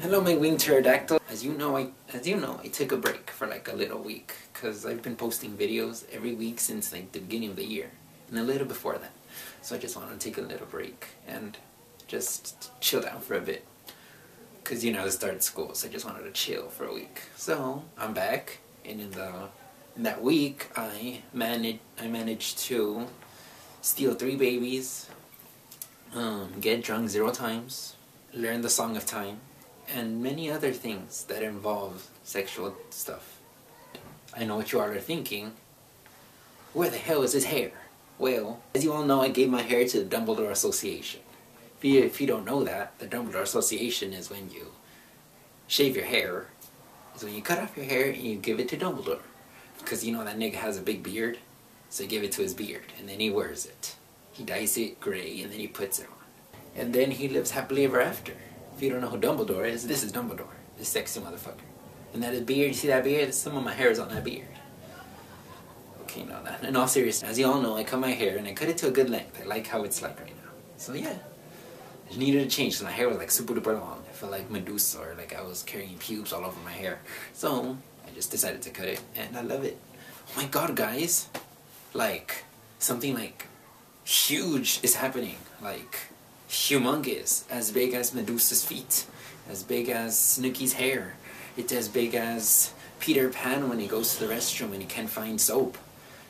Hello, my winged pterodactyl. As you know, I as you know, I took a break for like a little week because I've been posting videos every week since like the beginning of the year and a little before that. So I just wanted to take a little break and just chill down for a bit. Cause you know I started school, so I just wanted to chill for a week. So I'm back, and in the in that week I managed I managed to steal three babies, um, get drunk zero times, learn the Song of Time, and many other things that involve sexual stuff. I know what you all are thinking. Where the hell is his hair? Well, as you all know, I gave my hair to the Dumbledore Association. If you, if you don't know that, the Dumbledore Association is when you shave your hair. Is when you cut off your hair and you give it to Dumbledore. Because you know that nigga has a big beard. So you give it to his beard and then he wears it. He dyes it gray and then he puts it on. And then he lives happily ever after. If you don't know who Dumbledore is, this is Dumbledore. This sexy motherfucker. And that is beard, you see that beard? Some of my hair is on that beard. Okay, no, that. In all seriousness, as you all know, I cut my hair and I cut it to a good length. I like how it's like right now. So yeah, I needed a change. So my hair was like super duper long. I felt like Medusa or like I was carrying pubes all over my hair. So I just decided to cut it and I love it. Oh my god, guys. Like, something like huge is happening. Like, humongous. As big as Medusa's feet. As big as Snooki's hair. It's as big as Peter Pan when he goes to the restroom and he can't find soap.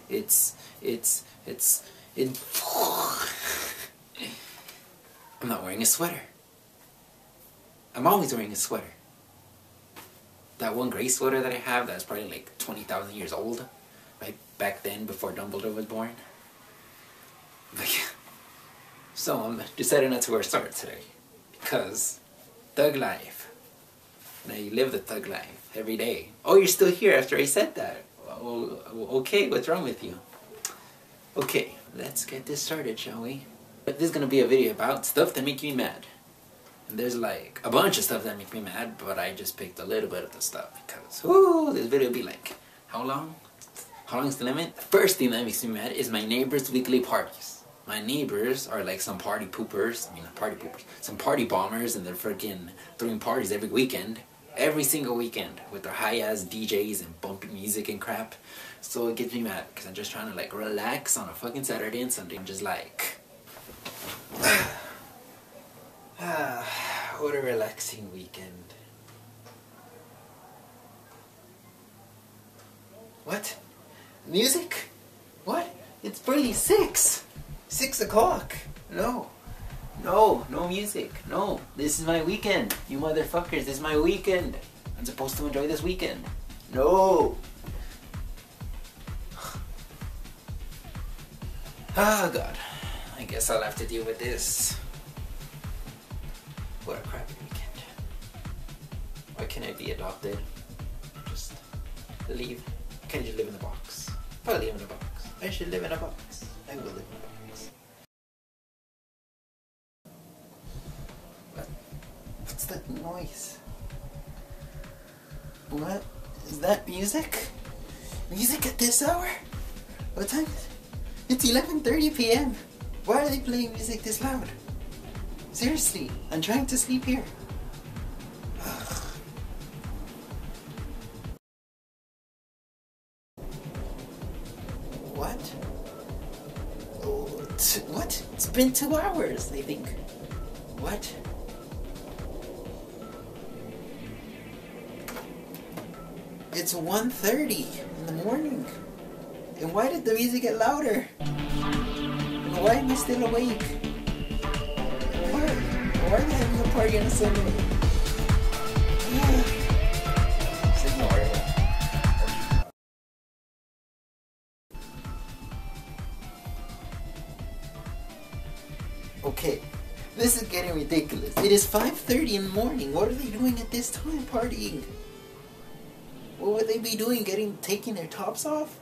It's, it's, it's, it. I'm not wearing a sweater. I'm always wearing a sweater. That one gray sweater that I have that's probably like 20,000 years old. Right back then before Dumbledore was born. But yeah. So I'm deciding not to wear shorts today. Because thug life. Now you live the thug life every day. Oh, you're still here after I said that. Well, okay, what's wrong with you? Okay, let's get this started, shall we? This is gonna be a video about stuff that make me mad. And there's like a bunch of stuff that make me mad, but I just picked a little bit of the stuff because, whoo, this video will be like, how long? How long is the limit? The first thing that makes me mad is my neighbor's weekly parties. My neighbors are like some party poopers, I mean party poopers, some party bombers and they're freaking throwing parties every weekend. Every single weekend with their high ass DJs and bumpy music and crap. So it gets me mad because I'm just trying to like relax on a fucking Saturday and Sunday and just like ah, what a relaxing weekend. What? Music? What? It's barely six. Six o'clock. No. No, no music. No. This is my weekend. You motherfuckers, this is my weekend. I'm supposed to enjoy this weekend. No. Ah, God. I guess I'll have to deal with this. What a crappy weekend. Why can't I be adopted? Just leave. Can't just live in a box. If I live in a box, I should live in a box. I will live in a box. What? What's that noise? What? Is that music? Music at this hour? What time is it? It's 11.30 p.m. Why are they playing music this loud? Seriously, I'm trying to sleep here. what? What? It's been two hours, I think. What? It's 1.30 in the morning. And why did the music get louder? And why am I still awake? Why? Why are they having a party on a Sunday? Ignore. Okay, this is getting ridiculous. It is 5.30 in the morning. What are they doing at this time partying? What would they be doing? Getting taking their tops off?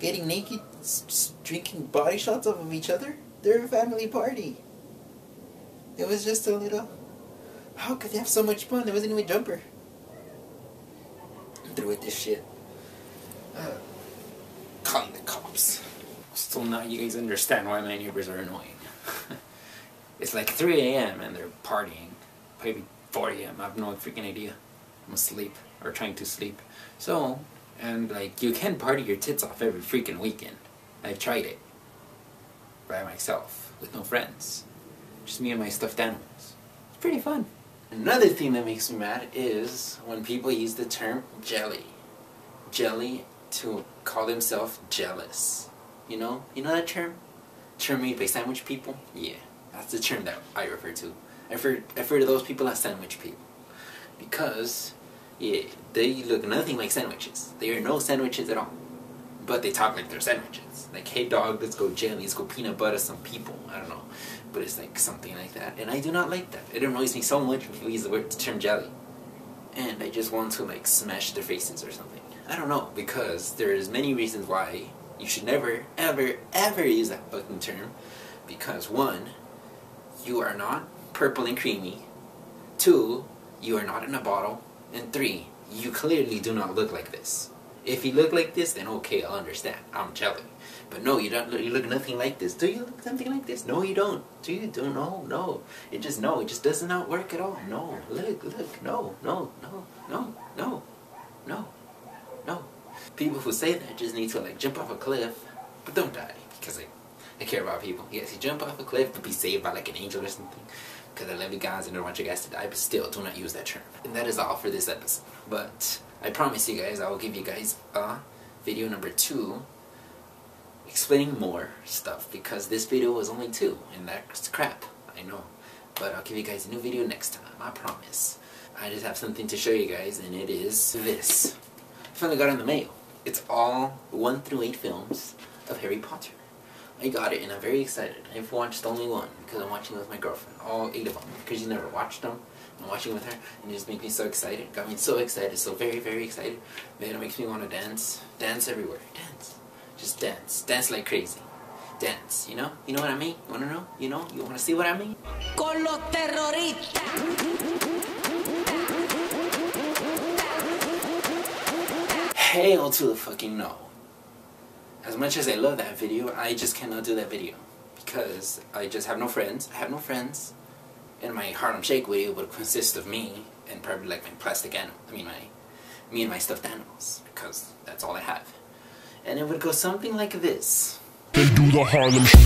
Getting naked, drinking body shots off of each other? They're a family party. It was just a little. How could they have so much fun? There wasn't even a jumper. Through with this shit. Uh, calling the cops. Still now you guys understand why my neighbors are annoying. it's like 3 a.m. and they're partying. Maybe 4 a.m. I have no freaking idea. I'm asleep or trying to sleep. So, and like you can party your tits off every freaking weekend. I've tried it by myself with no friends, just me and my stuffed animals. It's pretty fun. Another thing that makes me mad is when people use the term jelly. Jelly to call themselves jealous. You know? You know that term? Term made by sandwich people? Yeah, that's the term that I refer to. I refer, I refer to those people as sandwich people. Because, yeah, they look nothing like sandwiches. They are no sandwiches at all. But they talk like they're sandwiches. Like, hey dog, let's go jelly, let's go peanut butter some people. I don't know. But it's like something like that. And I do not like that. It annoys me so much when people use the word the term jelly. And I just want to like smash their faces or something. I don't know, because there's many reasons why you should never, ever, ever use that fucking term. Because one, you are not purple and creamy. Two, you are not in a bottle. And three, you clearly do not look like this. If you look like this, then okay, I'll understand. I'm jelly. But no, you don't. You look nothing like this. Do you look something like this? No, you don't. Do you? Do no, no. It just no. It just does not work at all. No. Look, look. No, no, no, no, no, no, no. People who say that just need to like jump off a cliff, but don't die because I, I care about people. Yes, you jump off a cliff to be saved by like an angel or something. Because I love you guys and I don't want you guys to die, but still, do not use that term. And that is all for this episode. But I promise you guys, I will give you guys a video number two explaining more stuff because this video was only two and that's crap, I know. But I'll give you guys a new video next time, I promise. I just have something to show you guys and it is this. I finally got in the mail. It's all 1 through 8 films of Harry Potter. I got it and I'm very excited. I've watched only one because I'm watching with my girlfriend. All 8 of them because you never watched them. I'm watching with her and it just makes me so excited. Got me so excited, so very, very excited. Man, it makes me want to dance. Dance everywhere. Dance. Just dance. Dance like crazy. Dance, you know? You know what I mean? You wanna know? You know? You wanna see what I mean? Con los terroristas. Hell to the fucking no. As much as I love that video, I just cannot do that video. Because I just have no friends. I have no friends. And my Harlem Shake video would consist of me and probably like my plastic animal. I mean, my me and my stuffed animals. Because that's all I have. And it would go something like this. Then do the Harlem Shake.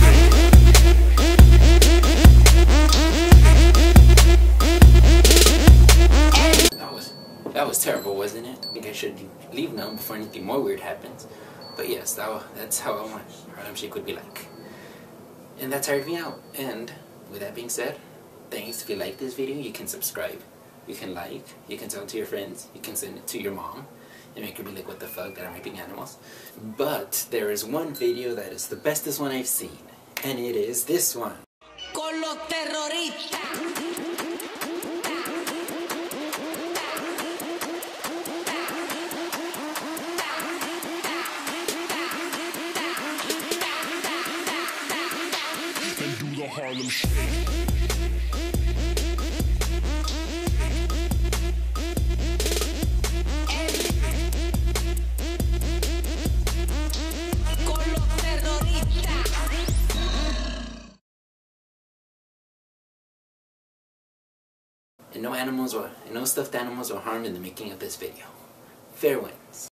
That was that was terrible, wasn't it? I think I should leave now before anything more weird happens. But yes, that that's how I want Harlem Shake would be like. And that tired me out. And with that being said, thanks. If you like this video, you can subscribe. You can like. You can tell it to your friends. You can send it to your mom. And make her be like, what the fuck, that I'm raping animals. But there is one video that is the bestest one I've seen. And it is this one. Con los terroristas. Harlem Shake. And no animals or and no stuffed animals were harmed in the making of this video. Fair winds.